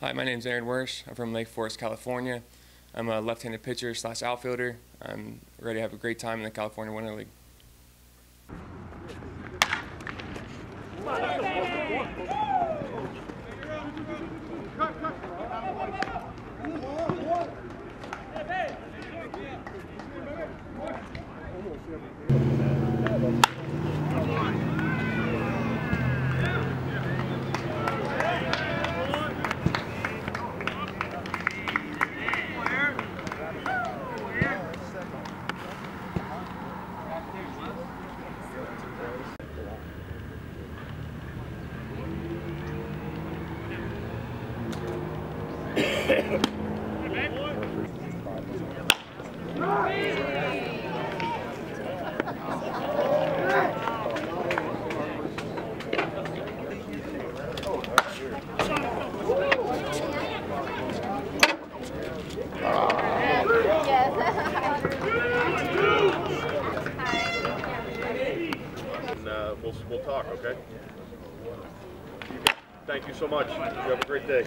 Hi, my name is Aaron Wirsch. I'm from Lake Forest, California. I'm a left-handed pitcher slash outfielder. I'm ready to have a great time in the California Winter League. Uh, so much. You have a great day.